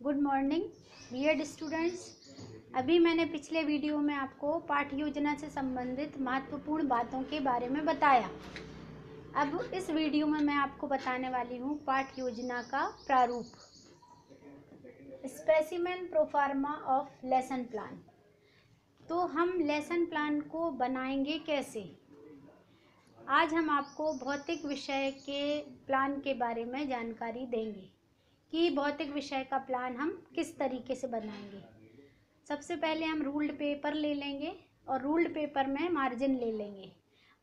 Good morning BEd students. अभी मैंने पिछले वीडियो में आपको पाठ योजना से संबंधित महत्वपूर्ण बातों के बारे में बताया। अब इस वीडियो में मैं आपको बताने वाली हूँ पाठ योजना का प्रारूप। Specimen proforma of lesson plan तो हम लेसन प्लान को बनाएँगे कैसे? आज हम आपको भौतिक विषय के प्लान के बारे में जानकारी देंगे। कि भौतिक विषय का प्लान हम किस तरीके से बनाएँगे। सबसे पहले हम रूल्ड पेपर ले लेंगे और रूल्ड पेपर में मार्जिन ले लेंगे।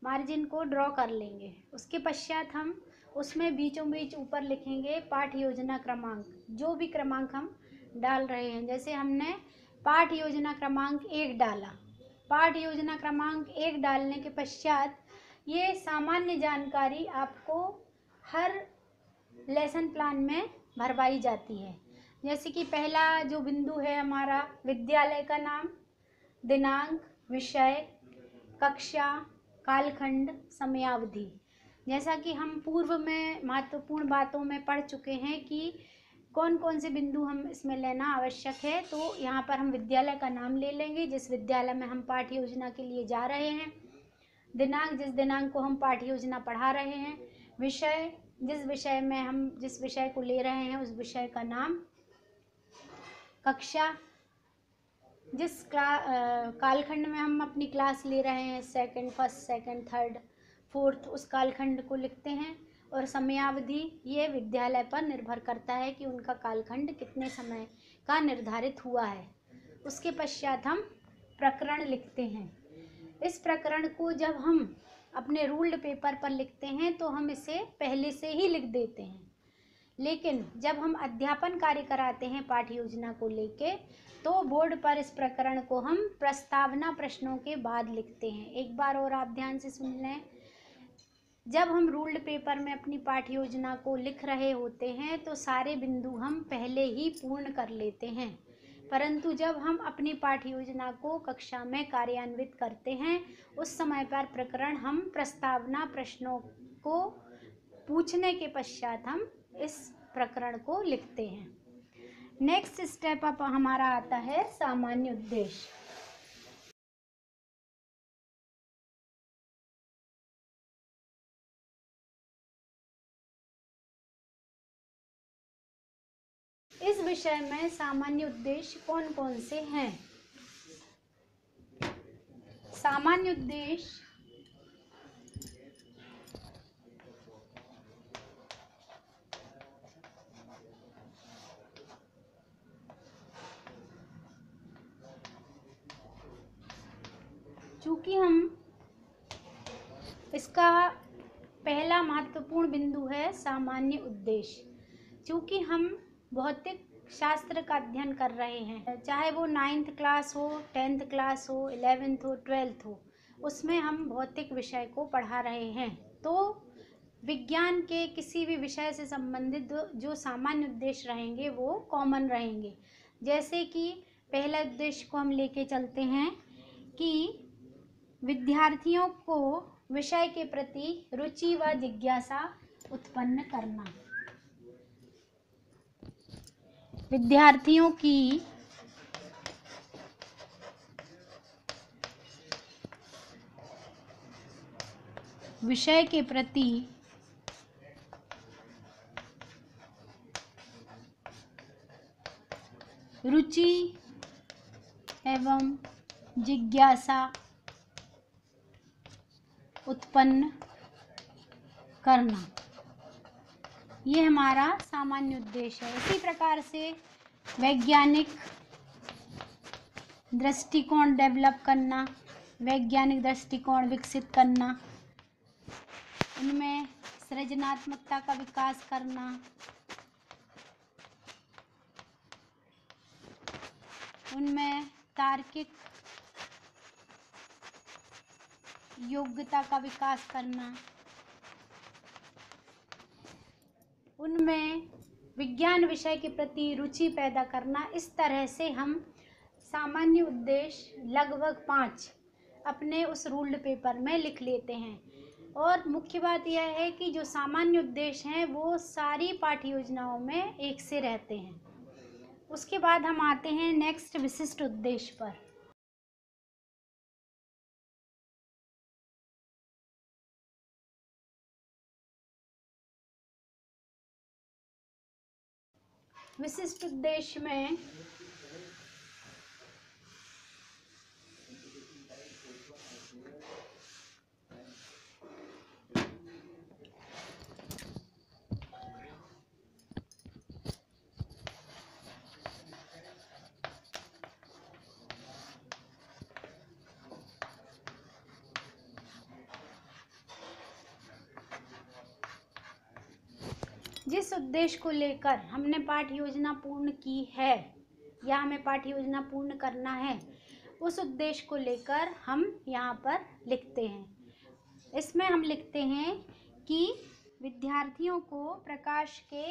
मार्जिन को ड्रॉ कर लेंगे। उसके पश्चात हम उसमें बीचों बीच ऊपर लिखेंगे पाठ योजना क्रमांक। जो भी क्रमांक हम डाल रहे हैं, जैसे हमने पाठ योजना क्रमांक एक डाला। पाठ योजना क्रमांक एक डालने के पश्चात ये सामान्य जानकारी आपको हर लेसन प्लान में भरवाई जाती है। जैसे कि पहला जो बिंदु है हमारा विद्यालय का नाम, दिनांक, विषय, कक्षा, कालखंड, समयावधि। जैसा कि हम पूर्व में महत्वपूर्ण बातों में पढ़ चुके हैं कि कौन कौन से बिंदु हम इसमें लेना आवश्यक है तो यहाँ पर हम विद्यालय का नाम ले लेंगे, जिस विद्यालय में हम पाठ्य योजना के लिए जा रहे हैं। दिनांक, जिस दिनांक को हम पाठ्य योजना पढ़ा रहे हैं। विषय जिस विषय में हम, जिस विषय को ले रहे हैं, उस विषय का नाम कक्षा। जिस कालखंड में हम अपनी क्लास ले रहे हैं second first second third fourth उस कालखंड को लिखते हैं और समयावधि ये विद्यालय पर निर्भर करता है कि उनका कालखंड कितने समय का निर्धारित हुआ है। उसके पश्चात हम प्रकरण लिखते हैं। इस प्रकरण को जब हम अपने रूल्ड पेपर पर लिखते हैं तो हम इसे पहले से ही लिख देते हैं। लेकिन जब हम अध्यापन कार्य कराते हैं पाठ योजना को लेके तो बोर्ड पर इस प्रकरण को हम प्रस्तावना प्रश्नों के बाद लिखते हैं। एक बार और आप ध्यान से सुन लें। जब हम रूल्ड पेपर में अपनी पाठ्य योजना को लिख रहे होते हैं तो सारे बिंदु हम पहले ही पूर्ण कर लेते हैं। परंतु जब हम अपनी पाठ योजना को कक्षा में कार्यान्वित करते हैं, उस समय पर प्रकरण हम प्रस्तावना प्रश्नों को पूछने के पश्चात हम इस प्रकरण को लिखते हैं। नेक्स्ट स्टेप अप हमारा आता है सामान्य उद्देश्य। विषय में सामान्य उद्देश्य कौन कौन से हैं? सामान्य उद्देश्य चूँकि हम इसका पहला महत्वपूर्ण बिंदु है सामान्य उद्देश्य। चूँकि हम भौतिक शास्त्र का अध्ययन कर रहे हैं। चाहे वो नाइन्थ क्लास हो टेंथ क्लास हो इलेवेंथ हो ट्वेल्थ हो, उसमें हम भौतिक विषय को पढ़ा रहे हैं। तो विज्ञान के किसी भी विषय से संबंधित जो सामान्य उद्देश्य रहेंगे, वो कॉमन रहेंगे। जैसे कि पहला उद्देश्य को हम लेके चलते हैं कि विद्यार्थियों को विषय के प्रति रुचि व जिज्ञासा उत्पन्न करना। विद्यार्थियों की विषय के प्रति रुचि एवं जिज्ञासा उत्पन्न करना। ये हमारा सामान्य उद्देश्य है। इसी प्रकार से वैज्ञानिक दृष्टिकोण डेवलप करना, वैज्ञानिक दृष्टिकोण विकसित करना, उनमें सृजनात्मकता का विकास करना। उनमें तार्किक योग्यता का विकास करना। उनमें विज्ञान विषय के प्रति रुचि पैदा करना, इस तरह से हम सामान्य उद्देश्य लगभग पाँच अपने उस रूल्ड पेपर में लिख लेते हैं। और मुख्य बात यह है कि जो सामान्य उद्देश्य हैं, वो सारी पाठ्य योजनाओं में एक से रहते हैं। उसके बाद हम आते हैं नेक्स्ट विशिष्ट उद्देश्य पर। विशिष्ट उद्देश्य में जिस उद्देश्य को लेकर हमने पाठ योजना पूर्ण की है या हमें पाठ योजना पूर्ण करना है, उस उद्देश्य को लेकर हम यहाँ पर लिखते हैं। इसमें हम लिखते हैं कि विद्यार्थियों को प्रकाश के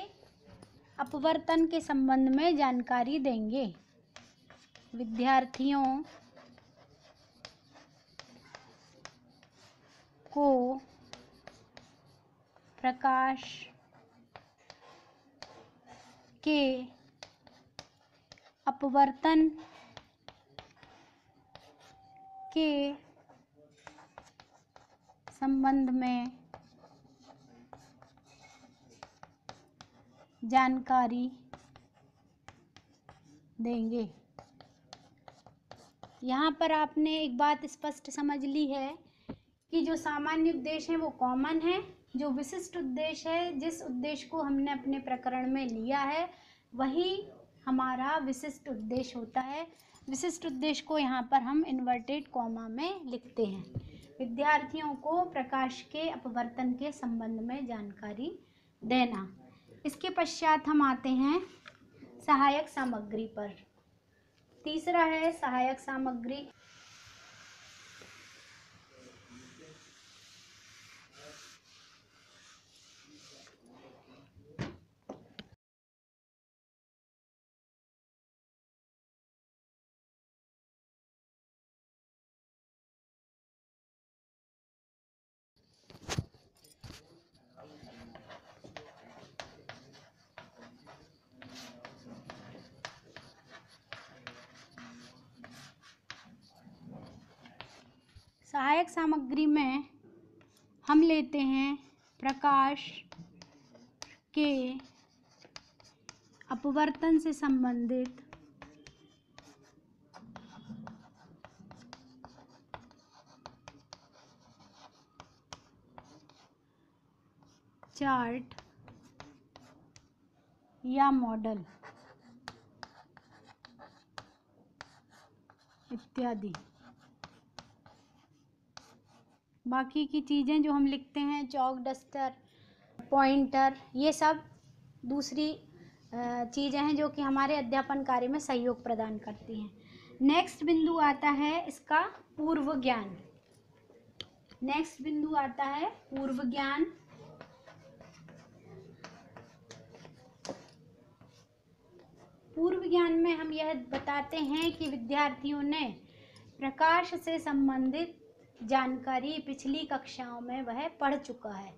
अपवर्तन के संबंध में जानकारी देंगे। विद्यार्थियों को प्रकाश के अपवर्तन के संबंध में जानकारी देंगे। यहाँ पर आपने एक बात स्पष्ट समझ ली है कि जो सामान्य उद्देश्य है वो कॉमन है। जो विशिष्ट उद्देश्य है, जिस उद्देश्य को हमने अपने प्रकरण में लिया है, वही हमारा विशिष्ट उद्देश्य होता है। विशिष्ट उद्देश्य को यहाँ पर हम इन्वर्टेड कॉमा में लिखते हैं। विद्यार्थियों को प्रकाश के अपवर्तन के संबंध में जानकारी देना। इसके पश्चात हम आते हैं सहायक सामग्री पर। तीसरा है सहायक सामग्री। सहायक सामग्री में हम लेते हैं प्रकाश के अपवर्तन से संबंधित। चार्ट या मॉडल इत्यादि। बाकी की चीज़ें जो हम लिखते हैं, चौक, डस्टर, पॉइंटर, ये सब दूसरी चीज़ें हैं जो कि हमारे अध्यापन कार्य में सहयोग प्रदान करती हैं। नेक्स्ट बिंदु आता है इसका पूर्व ज्ञान। नेक्स्ट बिंदु आता है पूर्व ज्ञान। पूर्व ज्ञान में हम यह बताते हैं कि विद्यार्थियों ने प्रकाश से संबंधित जानकारी पिछली कक्षाओं में वह पढ़ चुका है।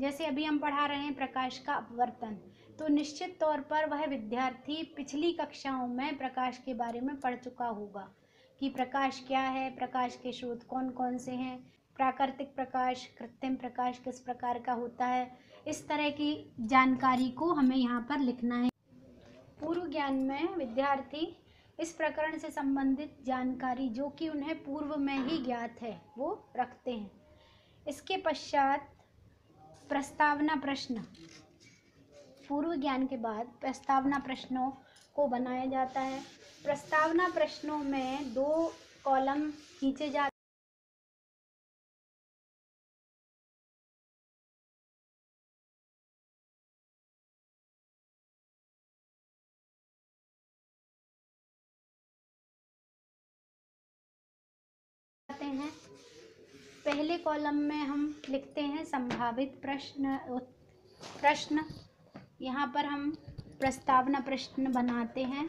जैसे अभी हम पढ़ा रहे हैं प्रकाश का अपवर्तन तो निश्चित तौर पर वह विद्यार्थी पिछली कक्षाओं में प्रकाश के बारे में पढ़ चुका होगा कि प्रकाश क्या है, प्रकाश के स्रोत कौन कौन से हैं, प्राकृतिक प्रकाश, कृत्रिम प्रकाश किस प्रकार का होता है, इस तरह की जानकारी को हमें यहाँ पर लिखना है। पूर्व ज्ञान में विद्यार्थी इस प्रकरण से संबंधित जानकारी जो कि उन्हें पूर्व में ही ज्ञात है, वो रखते हैं। इसके पश्चात प्रस्तावना प्रश्न। पूर्व ज्ञान के बाद प्रस्तावना प्रश्नों को बनाया जाता है। प्रस्तावना प्रश्नों में दो कॉलम खींचे जाते पहले कॉलम में हम लिखते हैं संभावित प्रश्न प्रश्न। यहाँ पर हम प्रस्तावना प्रश्न बनाते हैं।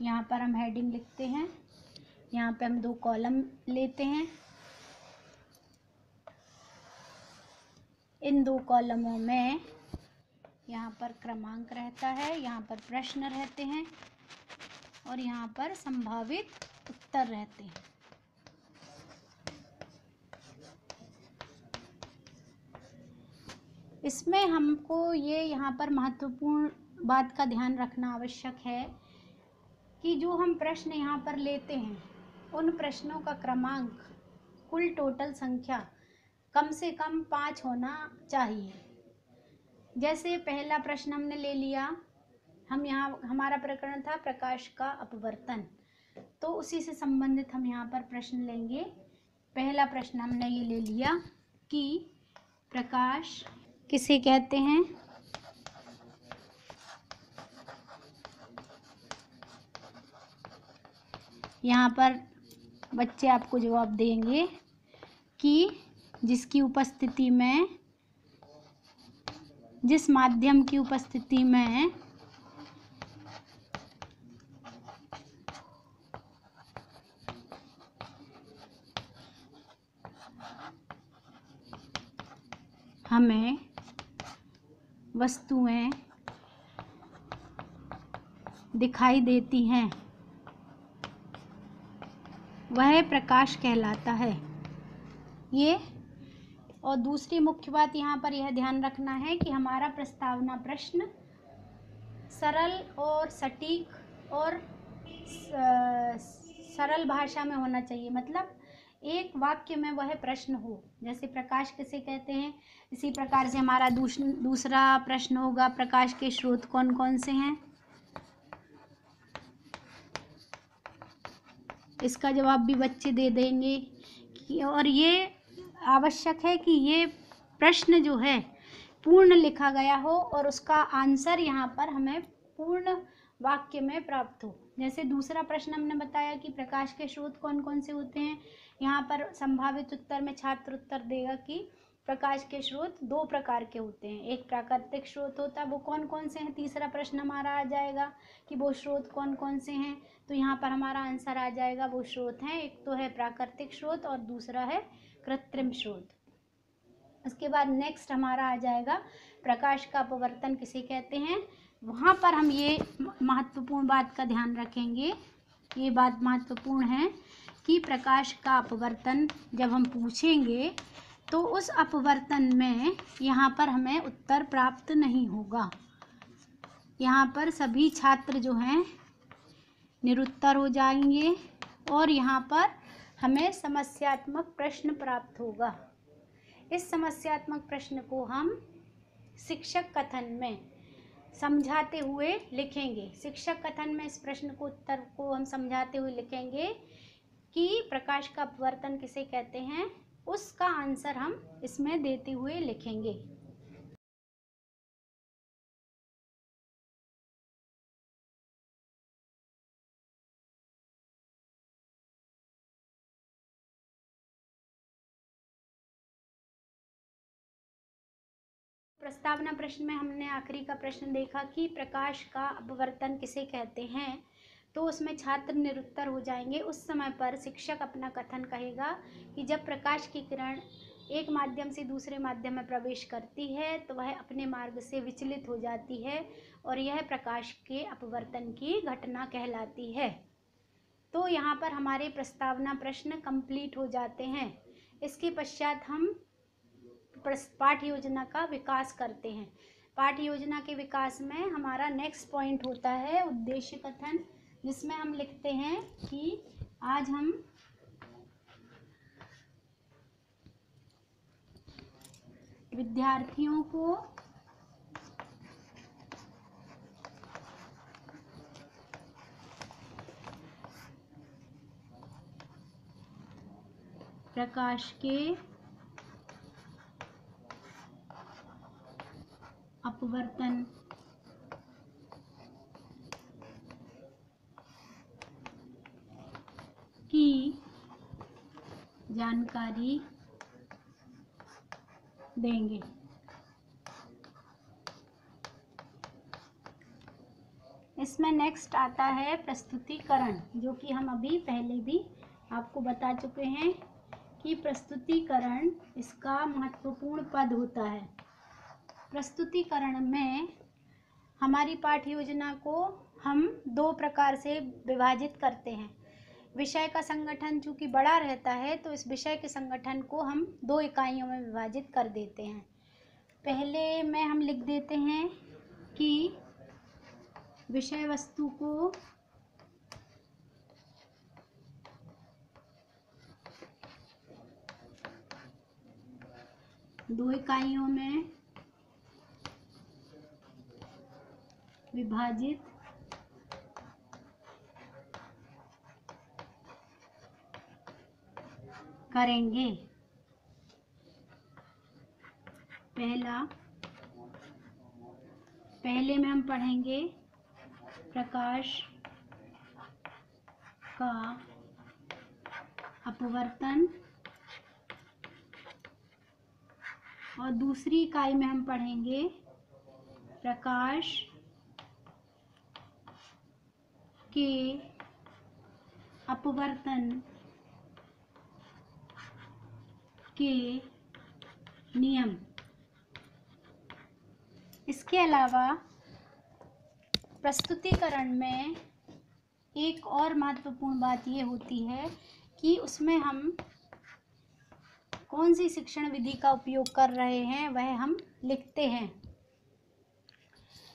यहाँ पर हम हेडिंग लिखते हैं। यहाँ पे हम दो कॉलम लेते हैं। इन दो कॉलमों में यहाँ पर क्रमांक रहता है, यहाँ पर प्रश्न रहते हैं। और यहाँ पर संभावित उत्तर रहते हैं। इसमें हमको ये यहाँ पर महत्वपूर्ण बात का ध्यान रखना आवश्यक है कि जो हम प्रश्न यहाँ पर लेते हैं, उन प्रश्नों का क्रमांक, कुल टोटल संख्या कम से कम पाँच होना चाहिए। जैसे पहला प्रश्न हमने ले लिया हम यहाँ, हमारा प्रकरण था प्रकाश का अपवर्तन। तो उसी से संबंधित हम यहाँ पर प्रश्न लेंगे। पहला प्रश्न हमने ये ले लिया कि प्रकाश किसे कहते हैं? यहाँ पर बच्चे आपको जवाब देंगे कि जिसकी उपस्थिति में, जिस माध्यम की उपस्थिति में हमें वस्तुएँ दिखाई देती हैं। वह प्रकाश कहलाता है। ये और दूसरी मुख्य बात यहाँ पर यह ध्यान रखना है कि हमारा प्रस्तावना प्रश्न सरल और सटीक और सरल भाषा में होना चाहिए। मतलब एक वाक्य में वह प्रश्न हो। जैसे प्रकाश किसे कहते हैं? इसी प्रकार से हमारा दूसरा प्रश्न होगा, प्रकाश के स्रोत कौन कौन से हैं? इसका जवाब भी बच्चे दे देंगे और ये आवश्यक है कि ये प्रश्न जो है, पूर्ण लिखा गया हो और उसका आंसर यहाँ पर हमें पूर्ण वाक्य में प्राप्त हो। जैसे दूसरा प्रश्न हमने बताया कि प्रकाश के स्रोत कौन कौन से होते हैं? यहाँ पर संभावित उत्तर में छात्र उत्तर देगा कि प्रकाश के स्रोत दो प्रकार के होते हैं। एक प्राकृतिक स्रोत होता है, वो कौन कौन से हैं? तीसरा प्रश्न हमारा आ जाएगा कि वो स्रोत कौन कौन से हैं? तो यहाँ पर हमारा आंसर आ जाएगा वो स्रोत हैं। एक तो है प्राकृतिक स्रोत और दूसरा है कृत्रिम स्रोत। उसके बाद नेक्स्ट हमारा आ जाएगा प्रकाश का अपवर्तन किसे कहते हैं? वहाँ पर हम ये महत्वपूर्ण बात का ध्यान रखेंगे। ये बात महत्वपूर्ण है कि प्रकाश का अपवर्तन जब हम पूछेंगे तो उस अपवर्तन में यहाँ पर हमें उत्तर प्राप्त नहीं होगा। यहाँ पर सभी छात्र जो हैं, निरुत्तर हो जाएँगे और यहाँ पर हमें समस्यात्मक प्रश्न प्राप्त होगा। इस समस्यात्मक प्रश्न को हम शिक्षक कथन में समझाते हुए लिखेंगे। शिक्षक कथन में इस प्रश्न को उत्तर को हम समझाते हुए लिखेंगे कि प्रकाश का अपवर्तन किसे कहते हैं, उसका आंसर हम इसमें देते हुए लिखेंगे। प्रस्तावना प्रश्न में हमने आखिरी का प्रश्न देखा कि प्रकाश का अपवर्तन किसे कहते हैं तो उसमें छात्र निरुत्तर हो जाएँगे। उस समय पर शिक्षक अपना कथन कहेगा कि जब प्रकाश की किरण एक माध्यम से दूसरे माध्यम में प्रवेश करती है तो वह अपने मार्ग से विचलित हो जाती है और यह प्रकाश के अपवर्तन की घटना कहलाती है। तो यहाँ पर हमारे प्रस्तावना प्रश्न कंप्लीट हो जाते हैं। इसके पश्चात हम पाठ योजना का विकास करते हैं। पाठ योजना के विकास में हमारा नेक्स्ट पॉइंट होता है उद्देश्य कथन। जिसमें हम लिखते हैं कि आज हम विद्यार्थियों को प्रकाश के अपवर्तन की जानकारी देंगे। इसमें नेक्स्ट आता है प्रस्तुतिकरण, जो कि हम अभी पहले भी आपको बता चुके हैं कि प्रस्तुतिकरण इसका महत्वपूर्ण पद होता है। प्रस्तुतिकरण में हमारी पाठ योजना को हम दो प्रकार से विभाजित करते हैं। विषय का संगठन चूँकि बड़ा रहता है तो इस विषय के संगठन को हम दो इकाइयों में विभाजित कर देते हैं। पहले में हम लिख देते हैं कि विषय वस्तु को दो इकाइयों में विभाजित करेंगे। पहला, पहले में हम पढ़ेंगे प्रकाश का अपवर्तन और दूसरी इकाई में हम पढ़ेंगे प्रकाश के अपवर्तन। के नियम। इसके अलावा प्रस्तुतिकरण में एक और महत्वपूर्ण बात ये होती है कि उसमें हम कौन सी शिक्षण विधि का उपयोग कर रहे हैं, वह हम लिखते हैं।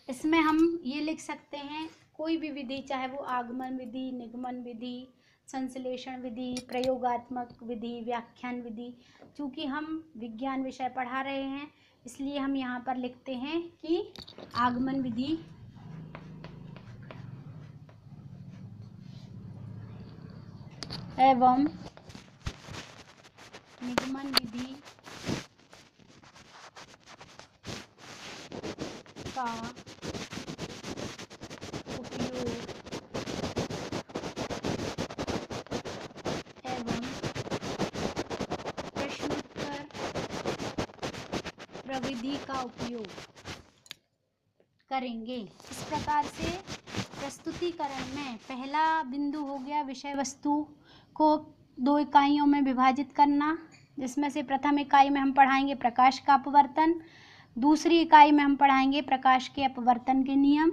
इसमें हम ये लिख सकते हैं, कोई भी विधि, चाहे वो आगमन विधि, निगमन विधि संश्लेषण विधि, प्रयोगात्मक विधि, व्याख्यान विधि, चूँकि हम विज्ञान विषय पढ़ा रहे हैं, इसलिए हम यहाँ पर लिखते हैं कि आगमन विधि एवं निगमन विधि का उपयोग एवं प्रश्नोत्तर प्रविधि का उपयोग करेंगे। इस प्रकार से प्रस्तुतिकरण में पहला बिंदु हो गया विषय वस्तु को दो इकाइयों में विभाजित करना, जिसमें से प्रथम इकाई में हम पढ़ाएँगे प्रकाश का अपवर्तन, दूसरी इकाई में हम पढ़ाएँगे प्रकाश के अपवर्तन के नियम,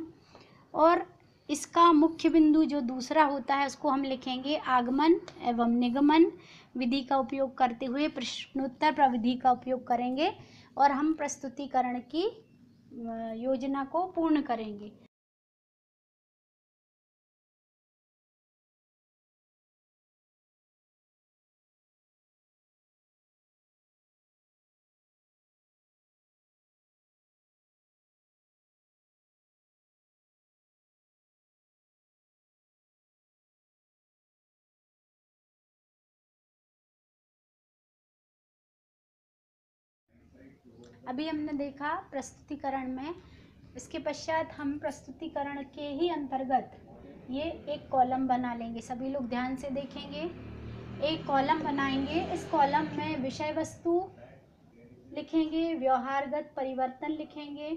और इसका मुख्य बिंदु जो दूसरा होता है उसको हम लिखेंगे आगमन एवं निगमन। विधि का उपयोग करते हुए प्रश्नोत्तर प्रविधि का उपयोग करेंगे। और हम प्रस्तुतिकरण की योजना को पूर्ण करेंगे। अभी हमने देखा प्रस्तुतिकरण में, इसके पश्चात हम प्रस्तुतिकरण के ही अंतर्गत ये एक कॉलम बना लेंगे। सभी लोग ध्यान से देखेंगे। एक कॉलम बनाएँगे। इस कॉलम में विषय वस्तु लिखेंगे, व्यवहारगत परिवर्तन लिखेंगे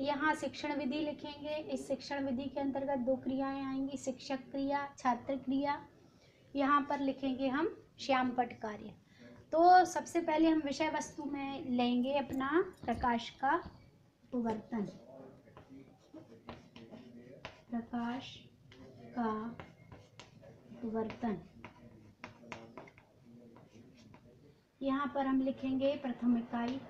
यहाँ शिक्षण विधि लिखेंगे। इस शिक्षण विधि के अंतर्गत दो क्रियाएँ आएँगी, शिक्षक क्रिया, छात्र क्रिया। यहाँ पर लिखेंगे हम श्यामपट कार्य तो सबसे पहले हम विषय वस्तु में लेंगे अपना प्रकाश का अपवर्तन प्रकाश का अपवर्तन यहाँ पर हम लिखेंगे प्रथम इकाई।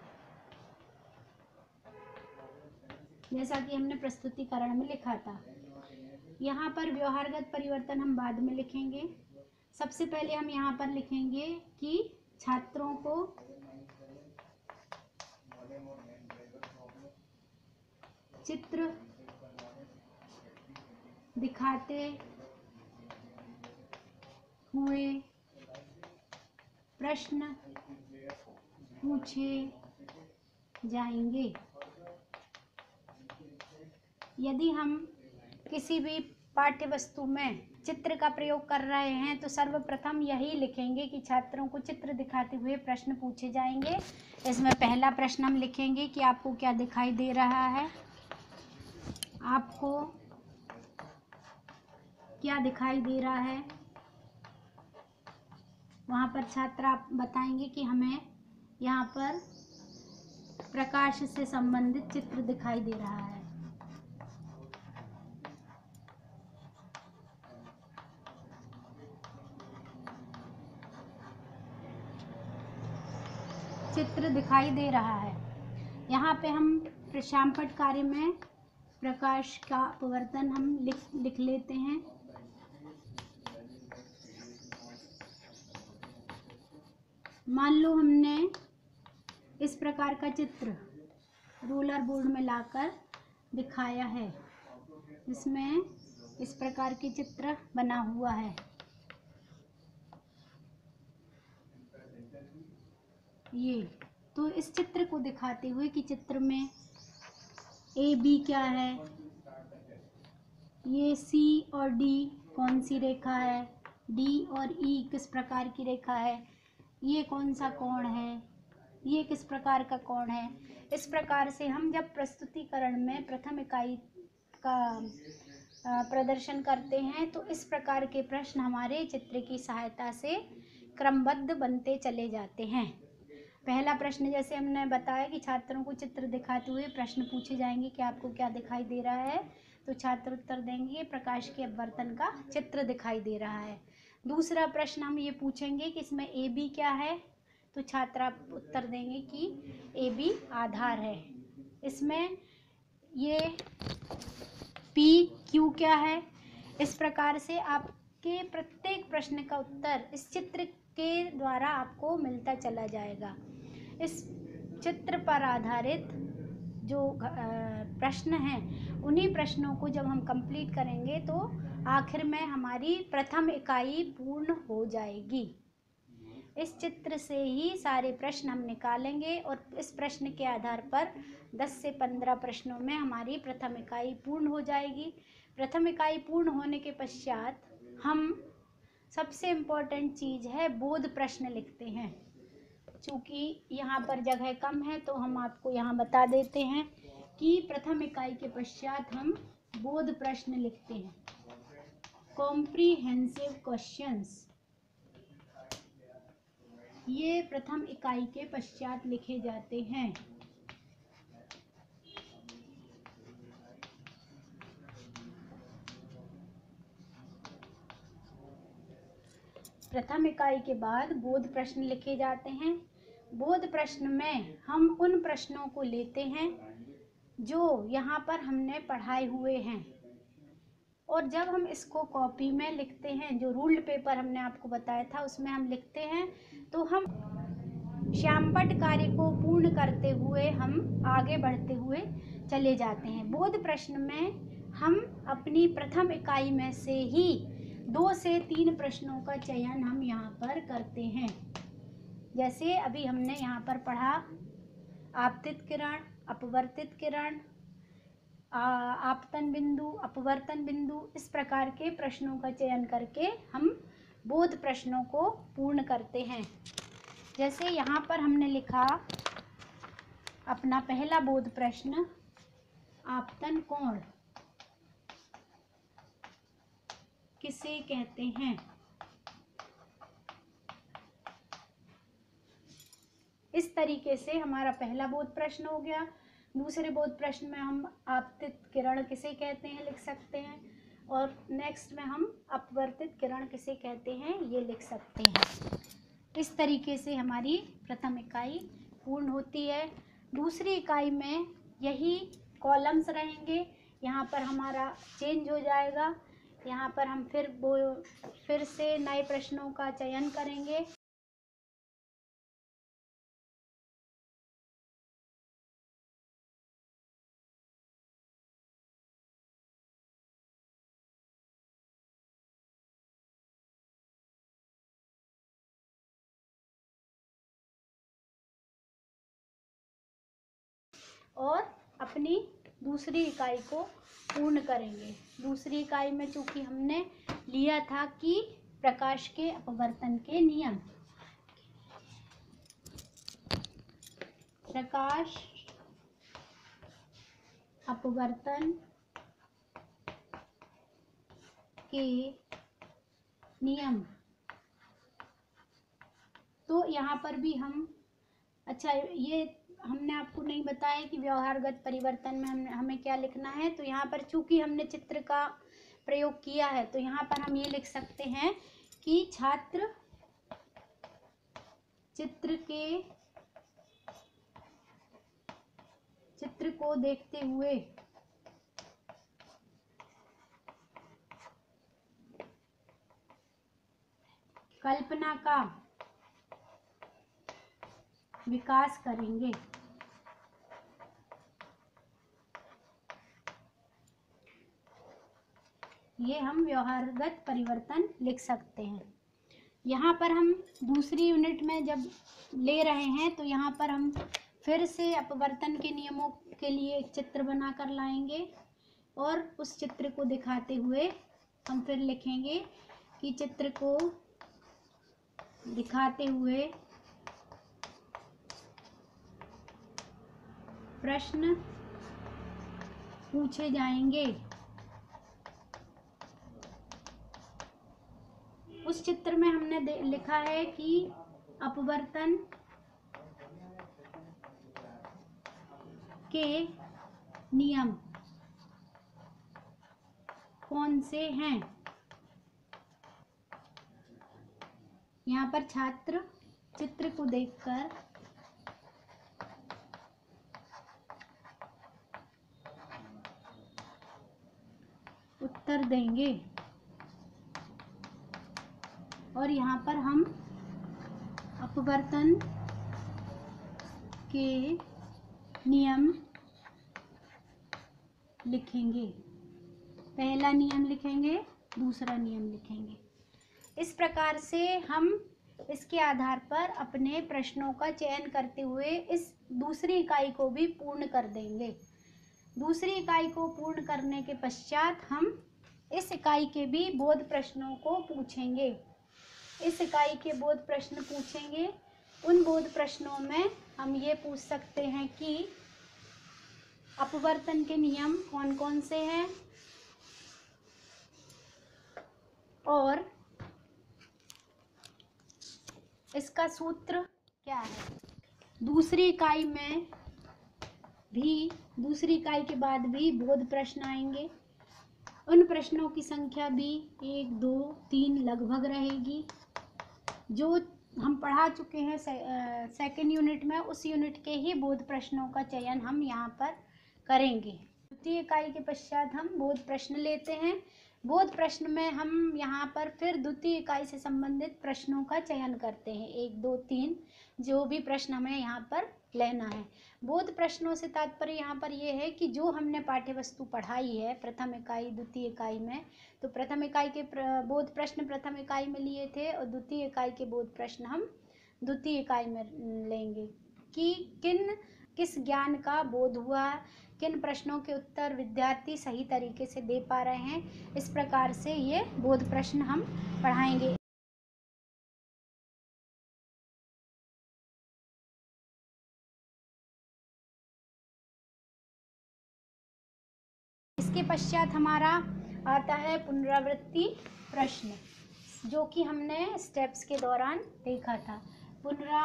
जैसा कि हमने प्रस्तुतिकरण में लिखा था। यहाँ पर व्यवहारगत परिवर्तन हम बाद में लिखेंगे। सबसे पहले हम यहाँ पर लिखेंगे कि छात्रों को चित्र दिखाते हुए प्रश्न पूछे जाएँगे। यदि हम किसी भी पाठ्य वस्तु में चित्र का प्रयोग कर रहे हैं तो सर्वप्रथम यही लिखेंगे कि छात्रों को चित्र दिखाते हुए प्रश्न पूछे जाएँगे। इसमें पहला प्रश्न हम लिखेंगे कि आपको क्या दिखाई दे रहा है? आपको क्या दिखाई दे रहा है? वहाँ पर छात्र आप बताएँगे कि हमें यहाँ पर प्रकाश से संबंधित चित्र दिखाई दे रहा है चित्र दिखाई दे रहा है। यहाँ पे हम श्यामपट कार्य में प्रकाश का अपवर्तन हम लिख लिख लेते हैं। मान लो हमने इस प्रकार का चित्र रूलर बोर्ड में लाकर दिखाया है इसमें इस प्रकार की चित्र बना हुआ है। ये तो इस चित्र को दिखाते हुए कि चित्र में ए बी क्या है? ये सी और डी कौन सी रेखा है? डी और ई e किस प्रकार की रेखा है? ये कौन सा कोण है? ये किस प्रकार का कोण है? इस प्रकार से हम जब प्रस्तुतिकरण में प्रथम इकाई का प्रदर्शन करते हैं तो इस प्रकार के प्रश्न हमारे चित्र की सहायता से क्रमबद्ध बनते चले जाते हैं। पहला प्रश्न जैसे हमने बताया कि छात्रों को चित्र दिखाते हुए प्रश्न पूछे जाएँगे कि आपको क्या दिखाई दे रहा है तो छात्र उत्तर देंगे, प्रकाश के अपवर्तन का चित्र दिखाई दे रहा है। दूसरा प्रश्न हम ये पूछेंगे कि इसमें ए बी क्या है तो छात्र आप उत्तर देंगे कि ए बी आधार है। इसमें ये पी क्यू क्या है, इस प्रकार से आपके प्रत्येक प्रश्न का उत्तर इस चित्र के द्वारा आपको मिलता चला जाएगा। इस चित्र पर आधारित जो प्रश्न हैं, उन्हीं प्रश्नों को जब हम कंप्लीट करेंगे तो आखिर में हमारी प्रथम इकाई पूर्ण हो जाएगी। इस चित्र से ही सारे प्रश्न हम निकालेंगे और इस प्रश्न के आधार पर 10 से 15 प्रश्नों में हमारी प्रथम इकाई पूर्ण हो जाएगी। प्रथम इकाई पूर्ण होने के पश्चात हम सबसे इम्पोर्टेंट चीज़ है बोध प्रश्न लिखते हैं। चूँकि यहाँ पर जगह कम है तो हम आपको यहाँ बता देते हैं कि प्रथम इकाई के पश्चात हम बोध प्रश्न लिखते हैं। कॉम्प्रीहेंसिव क्वेश्चंस ये प्रथम इकाई के पश्चात लिखे जाते हैं। प्रथम इकाई के बाद बोध प्रश्न लिखे जाते हैं। बोध प्रश्न में हम उन प्रश्नों को लेते हैं जो यहाँ पर हमने पढ़ाए हुए हैं। और जब हम इसको कॉपी में लिखते हैं, जो रूल्ड पेपर हमने आपको बताया था, उसमें हम लिखते हैं तो हम श्यामपट कार्य को पूर्ण करते हुए हम आगे बढ़ते हुए चले जाते हैं। बोध प्रश्न में हम अपनी प्रथम इकाई में से ही दो से तीन प्रश्नों का चयन हम यहाँ पर करते हैं। जैसे अभी हमने यहाँ पर पढ़ा, आपतित किरण, अपवर्तित किरण आपतन बिंदु, अपवर्तन बिंदु, इस प्रकार के प्रश्नों का चयन करके हम बोध प्रश्नों को पूर्ण करते हैं। जैसे यहाँ पर हमने लिखा, अपना पहला बोध प्रश्न, आपतन कोण। किसे कहते हैं? इस तरीके से हमारा पहला बोध प्रश्न हो गया। दूसरे बोध प्रश्न में हम आपतित किरण किसे कहते हैं लिख सकते हैं और नेक्स्ट में हम अपवर्तित किरण किसे कहते हैं ये लिख सकते हैं। इस तरीके से हमारी प्रथम इकाई पूर्ण होती है। दूसरी इकाई में यही कॉलम्स रहेंगे। यहाँ पर हमारा चेंज हो जाएगा। यहाँ पर हम फिर वो फिर से नए प्रश्नों का चयन करेंगे। और अपनी दूसरी इकाई को पूर्ण करेंगे। दूसरी इकाई में चूँकि हमने लिया था कि प्रकाश के अपवर्तन के नियम। प्रकाश अपवर्तन के नियम। तो यहाँ पर भी हम अच्छा ये हमने आपको नहीं बताया कि व्यवहारगत परिवर्तन में हम हमें क्या लिखना है। तो यहाँ पर चूँकि हमने चित्र का प्रयोग किया है तो यहाँ पर हम ये लिख सकते हैं कि छात्र चित्र के, चित्र को देखते हुए कल्पना का विकास करेंगे। ये हम व्यवहारगत परिवर्तन लिख सकते हैं। यहाँ पर हम दूसरी यूनिट में जब ले रहे हैं तो यहाँ पर हम फिर से अपवर्तन के नियमों के लिए एक चित्र बनाकर लाएँगे और उस चित्र को दिखाते हुए हम फिर लिखेंगे कि चित्र को दिखाते हुए प्रश्न पूछे जाएँगे। उस चित्र में हमने लिखा है कि अपवर्तन के नियम कौन से हैं? यहाँ पर छात्र चित्र को देखकर उत्तर देंगे। और यहाँ पर हम अपवर्तन के नियम लिखेंगे। पहला नियम लिखेंगे, दूसरा नियम लिखेंगे। इस प्रकार से हम इसके आधार पर अपने प्रश्नों का चयन करते हुए इस दूसरी इकाई को भी पूर्ण कर देंगे। दूसरी इकाई को पूर्ण करने के पश्चात हम इस इकाई के भी बोध प्रश्नों को पूछेंगे। इस इकाई के बोध प्रश्न पूछेंगे। उन बोध प्रश्नों में हम ये पूछ सकते हैं कि अपवर्तन के नियम कौन कौन से हैं और इसका सूत्र क्या है? दूसरी इकाई में भी, दूसरी इकाई के बाद भी बोध प्रश्न आएँगे। उन प्रश्नों की संख्या भी एक दो तीन लगभग रहेगी। जो हम पढ़ा चुके हैं से, सेकेंड यूनिट में उस यूनिट के ही बोध प्रश्नों का चयन हम यहाँ पर करेंगे। द्वितीय इकाई के पश्चात हम बोध प्रश्न लेते हैं। बोध प्रश्न में हम यहाँ पर फिर द्वितीय इकाई से संबंधित प्रश्नों का चयन करते हैं। एक दो तीन जो भी प्रश्न हमें यहाँ पर लेना है। बोध प्रश्नों से तात्पर्य यहाँ पर यह है कि जो हमने पाठ्य वस्तु पढ़ाई है प्रथम इकाई द्वितीय इकाई में तो प्रथम इकाई के प्र, बोध प्रश्न प्रथम इकाई में लिए थे और द्वितीय इकाई के बोध प्रश्न हम द्वितीय इकाई में लेंगे कि किन किस ज्ञान का बोध हुआ किन प्रश्नों के उत्तर विद्यार्थी सही तरीके से दे पा रहे हैं इस प्रकार से ये बोध प्रश्न हम पढ़ाएँगे। पश्चात हमारा आता है पुनरावृत्ति प्रश्न, जो कि हमने स्टेप्स के दौरान देखा था। पुनरा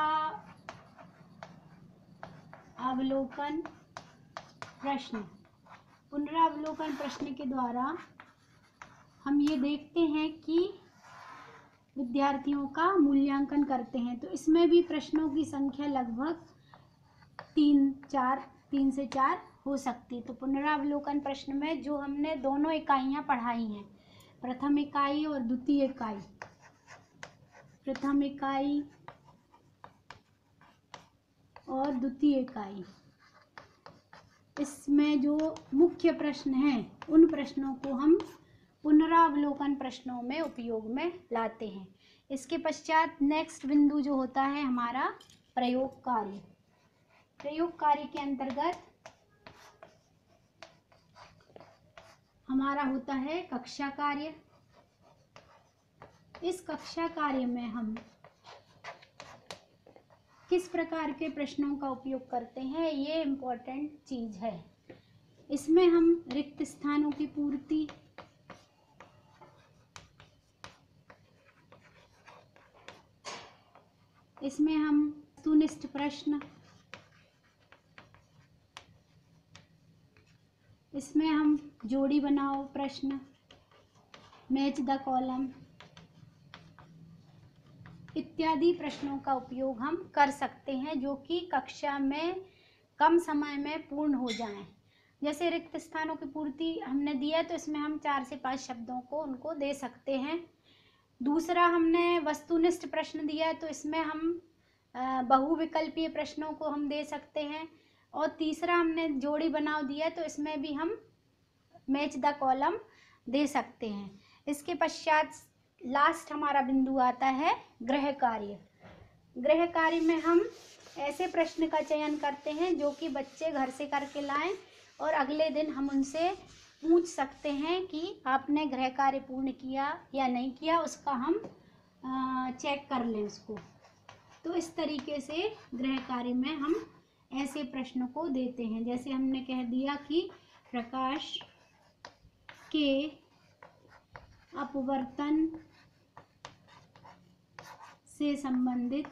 अवलोकन प्रश्न, पुनरावलोकन प्रश्न के द्वारा हम ये देखते हैं कि विद्यार्थियों का मूल्यांकन करते हैं। तो इसमें भी प्रश्नों की संख्या लगभग तीन, चार, तीन से चार हो सकती। तो पुनरावलोकन प्रश्न में जो हमने दोनों इकाइयाँ पढ़ाई हैं, प्रथम इकाई और द्वितीय इकाई। प्रथम इकाई और द्वितीय इकाई। इसमें जो मुख्य प्रश्न हैं, उन प्रश्नों को हम पुनरावलोकन प्रश्नों में उपयोग में लाते हैं। इसके पश्चात नेक्स्ट बिंदु जो होता है हमारा प्रयोग कार्य प्रयोग कार्य के अंतर्गत हमारा होता है कक्षा कार्य। इस कक्षा कार्य में हम किस प्रकार के प्रश्नों का उपयोग करते हैं, ये इम्पोर्टेंट चीज़ है। इसमें हम रिक्त स्थानों की पूर्ति, इसमें हम सुनिष्ठ प्रश्न इसमें हम जोड़ी बनाओ प्रश्न। मैच द कॉलम इत्यादि प्रश्नों का उपयोग हम कर सकते हैं जो कि कक्षा में कम समय में पूर्ण हो जाएँ। जैसे रिक्त स्थानों की पूर्ति हमने दिया तो इसमें हम चार से पाँच शब्दों को उनको दे सकते हैं। दूसरा हमने वस्तुनिष्ठ प्रश्न दिया तो इसमें हम बहुविकल्पीय प्रश्नों को हम दे सकते हैं। और तीसरा हमने जोड़ी बनाव दिया तो इसमें भी हम मैच द कॉलम दे सकते हैं। इसके पश्चात लास्ट हमारा बिंदु आता है गृह कार्य। गृह कार्य में हम ऐसे प्रश्न का चयन करते हैं जो कि बच्चे घर से करके लाएँ और अगले दिन हम उनसे पूछ सकते हैं कि आपने गृह कार्य पूर्ण किया या नहीं किया, उसका हम चेक कर लें उसको। तो इस तरीके से गृह कार्य में हम ऐसे प्रश्नों को देते हैं। जैसे हमने कह दिया कि प्रकाश के अपवर्तन से संबंधित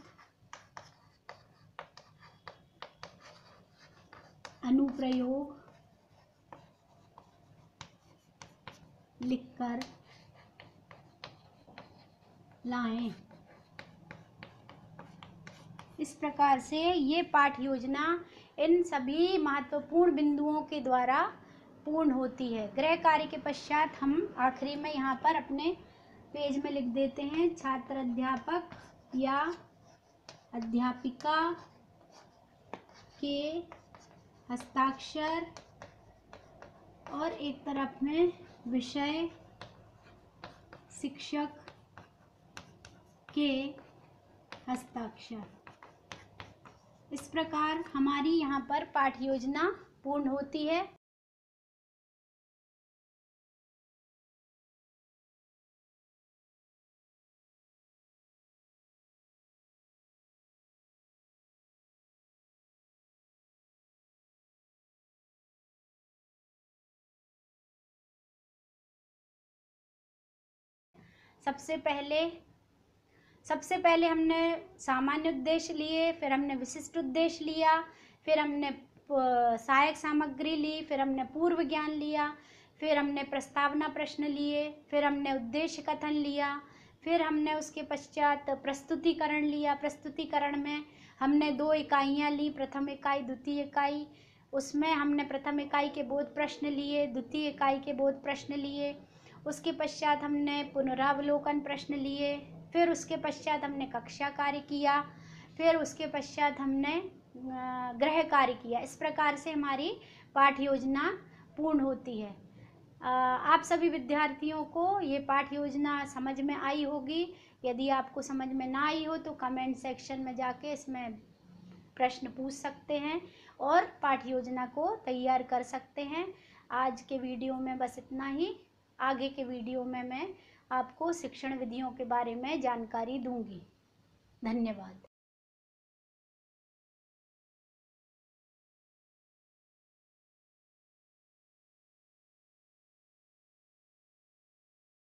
अनुप्रयोग लिखकर लाएँ। इस प्रकार से ये पाठ योजना इन सभी महत्वपूर्ण बिंदुओं के द्वारा पूर्ण होती है। गृह कार्य के पश्चात हम आखिरी में यहाँ पर अपने पेज में लिख देते हैं, छात्र अध्यापक या अध्यापिका के हस्ताक्षर और एक तरफ़ में विषय शिक्षक के हस्ताक्षर। इस प्रकार हमारी यहाँ पर पाठ योजना पूर्ण होती है। सबसे पहले सबसे पहले हमने सामान्य उद्देश्य लिए, फिर हमने विशिष्ट उद्देश्य लिया, फिर हमने सहायक सामग्री ली, फिर हमने पूर्व ज्ञान लिया, फिर हमने प्रस्तावना प्रश्न लिए, फिर हमने उद्देश्य कथन लिया, फिर हमने उसके पश्चात प्रस्तुतिकरण लिया। प्रस्तुतिकरण में हमने दो इकाइयाँ ली, प्रथम इकाई, द्वितीय इकाई। उसमें हमने प्रथम इकाई के बोध प्रश्न लिए, द्वितीय इकाई के बोध प्रश्न लिए। उसके पश्चात हमने पुनरावलोकन प्रश्न लिए। फिर उसके पश्चात हमने कक्षा कार्य किया, फिर उसके पश्चात हमने गृह कार्य किया। इस प्रकार से हमारी पाठ योजना पूर्ण होती है। आप सभी विद्यार्थियों को ये पाठ योजना समझ में आई होगी। यदि आपको समझ में ना आई हो तो कमेंट सेक्शन में जाके इसमें प्रश्न पूछ सकते हैं और पाठ योजना को तैयार कर सकते हैं। आज के वीडियो में बस इतना ही। आगे के वीडियो में मैं आपको शिक्षण विधियों के बारे में जानकारी दूँगी। धन्यवाद।